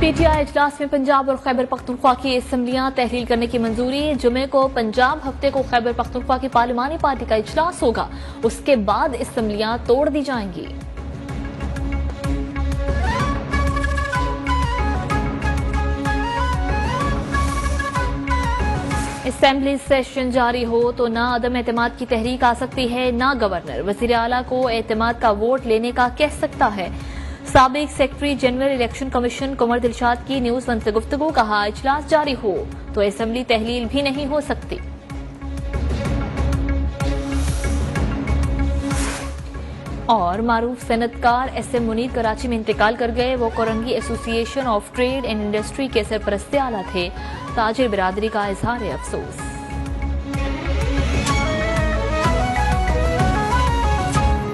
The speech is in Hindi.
पीटीआई इजलास में पंजाब और खैबर पख्तूनख्वा की असम्बलियाँ तहलील करने की मंजूरी, जुमे को पंजाब हफ़्ते को खैबर पख्तूनख्वा की पार्लिमानी पार्टी का इजलास होगा। उसके बाद असम्बलियाँ तोड़ दी जाएँगी। असेंबली सेशन जारी हो तो ना अदम एतमाद की तहरीक आ सकती है, ना गवर्नर। वज़ीर अला को एतमाद का वोट लेने का कह सकता है। सबक secretary general election commission Kunwar Dilshad की न्यूज़ वन से गुफ्तगु कहा इजलास जारी हो तो असेंबली तहलील भी नहीं हो सकती। और मारूफ सनतकार एस एम मुनीर कराची में इंतकाल कर गए। वो Korangi association of trade and industry के सरपरस्ते आला थे। ताजिर बिरादरी का इजहार अफसोस।